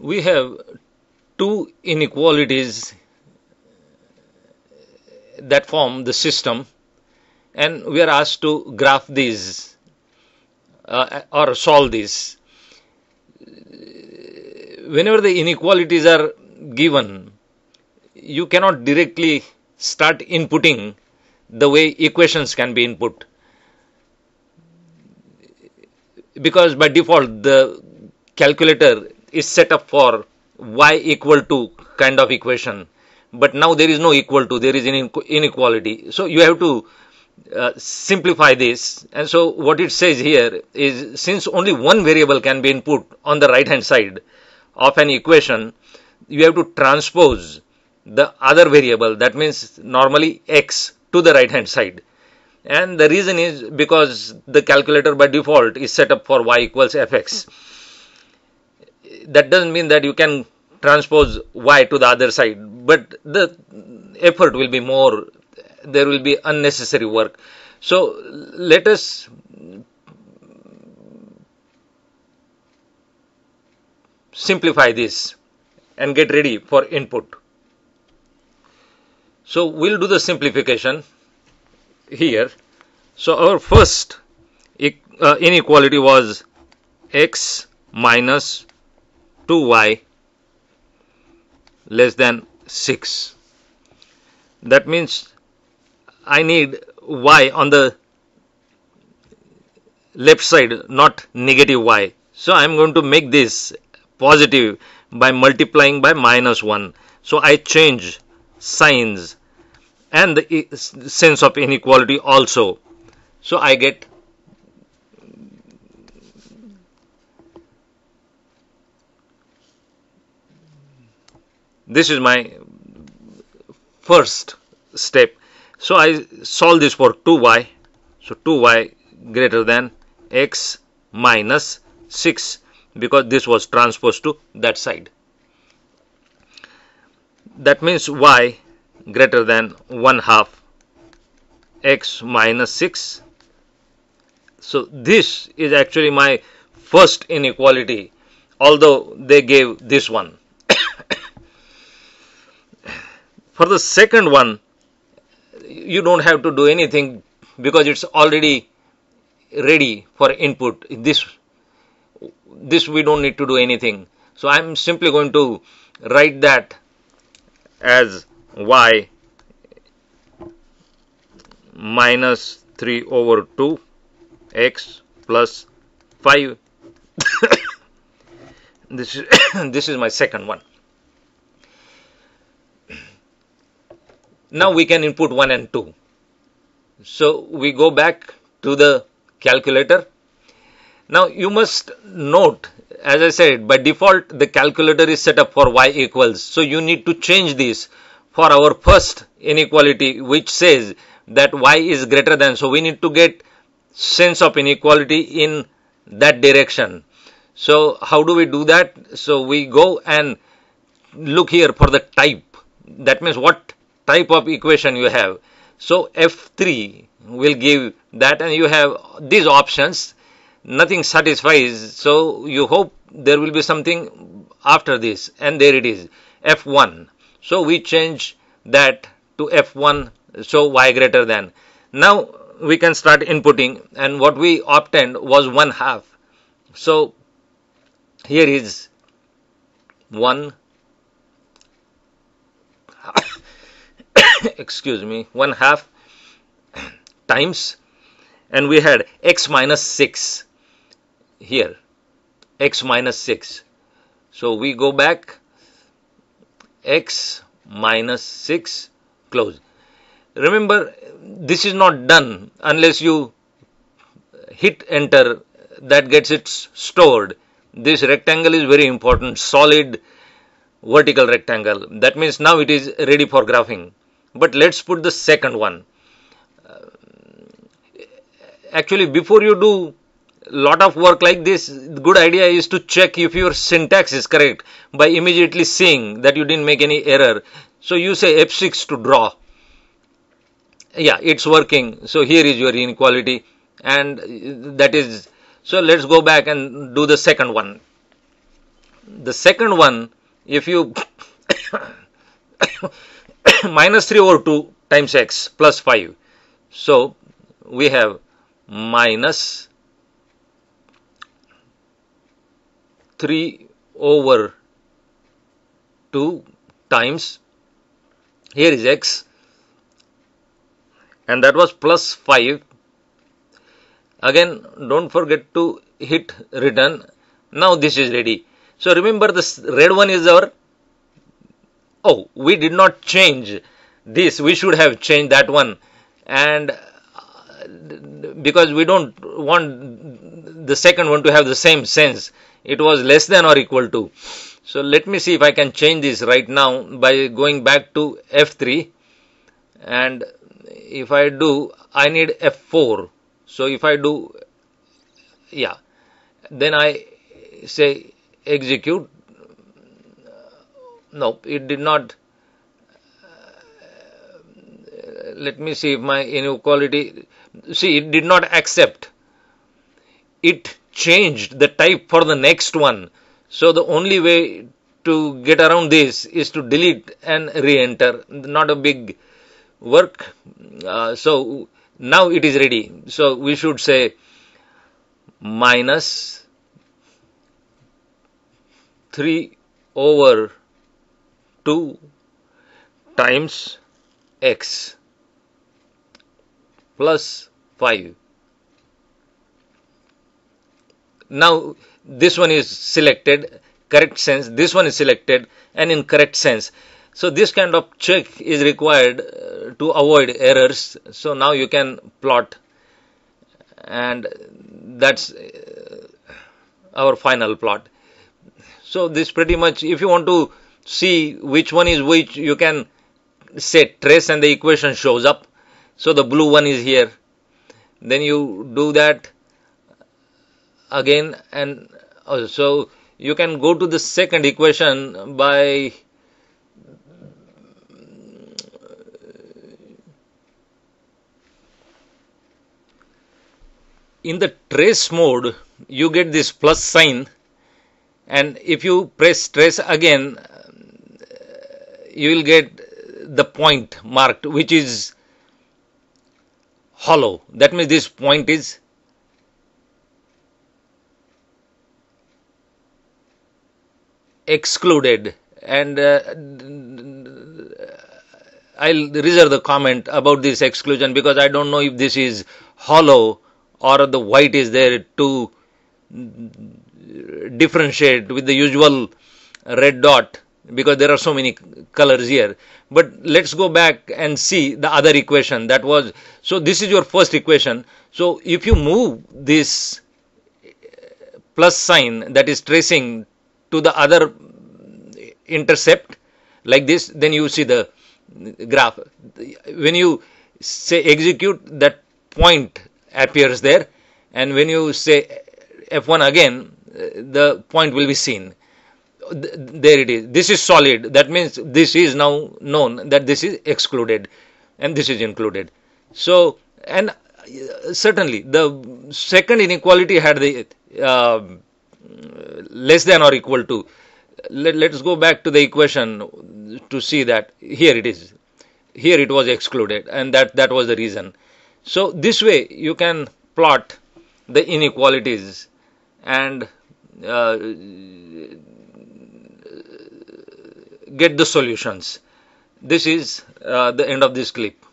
we have two inequalities that form the system and we are asked to graph these uh, or solve these. Whenever the inequalities are given, you cannot directly start inputting the way equations can be input. Because by default the calculator is set up for y equal to kind of equation. But now there is no equal to there is an inequality. So you have to uh, simplify this. And so what it says here is since only one variable can be input on the right hand side of an equation you have to transpose the other variable that means normally x to the right hand side. And the reason is because the calculator by default is set up for y equals fx that doesn't mean that you can transpose y to the other side but the effort will be more there will be unnecessary work. So let us simplify this and get ready for input. So we'll do the simplification here. So our first uh, inequality was x minus 2y less than 6 that means I need y on the left side not negative y. So I'm going to make this positive by multiplying by minus 1 so I change signs and the sense of inequality also. So I get this is my first step. So I solve this for 2y so 2y greater than x minus 6 because this was transposed to that side. That means y greater than 1 half x minus 6 so this is actually my first inequality although they gave this one for the second one you don't have to do anything because it's already ready for input. This this we don't need to do anything. So i'm simply going to write that as y minus 3 over 2 x plus 5 this is this is my second one now we can input 1 and 2 so we go back to the calculator. Now you must note as I said by default the calculator is set up for y equals. So you need to change this for our first inequality which says that y is greater than. So we need to get sense of inequality in that direction. So how do we do that? So we go and look here for the type. That means what type of equation you have. So f3 will give that and you have these options. Nothing satisfies. So you hope there will be something after this and there it is f1 so we change that to f1 so y greater than. Now we can start inputting and what we obtained was one half. So here is one excuse me one half times and we had x minus 6 here x minus 6 so we go back x minus 6 close. Remember this is not done unless you hit enter that gets it stored. This rectangle is very important solid vertical rectangle. That means now it is ready for graphing but let's put the second one uh, actually before you do lot of work like this good idea is to check if your syntax is correct by immediately seeing that you didn't make any error so you say f6 to draw yeah it's working so here is your inequality and that is so let's go back and do the second one the second one, if you minus 3 over 2 times x plus 5. So we have minus 3 over 2 times. Here is x. And that was plus 5 again don't forget to hit return. Now this is ready. So remember this red one is our oh we did not change this. We should have changed that one. And uh, because we don't want the second one to have the same sense. It was less than or equal to. So let me see if I can change this right now by going back to F3 and if I do I need F4 so if I do yeah. Then I say execute no it did not. Let me see if my inequality see it did not accept. It changed the type for the next one. So the only way to get around this is to delete and re-enter. Not a big work. Uh, so now it is ready. So we should say minus 3 over 2 times x plus 5 now this one is selected correct sense. This one is selected and in correct sense. So this kind of check is required uh, to avoid errors. So now you can plot. And that's uh, our final plot. So this pretty much if you want to see which one is which you can say trace and the equation shows up. So the blue one is here. Then you do that again and uh, so you can go to the second equation by in the trace mode you get this plus sign. And if you press trace again you will get the point marked which is hollow. That means this point is excluded. And uh, I'll reserve the comment about this exclusion because I don't know if this is hollow or the white is there to differentiate with the usual red dot because there are so many colors here. But let's go back and see the other equation that was so this is your first equation. So if you move this plus sign that is tracing to the other intercept like this then you see the graph. When you say execute that point appears there. And when you say F1 again the point will be seen there it is. This is solid. That means this is now known that this is excluded and this is included. So and certainly the second inequality had the uh, less than or equal to let, let's go back to the equation to see that here it is. Here it was excluded and that that was the reason. So this way you can plot the inequalities and uh, get the solutions. This is uh, the end of this clip